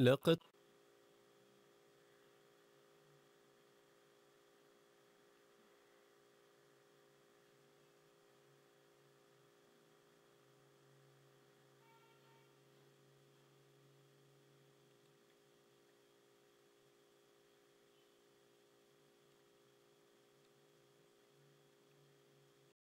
لقد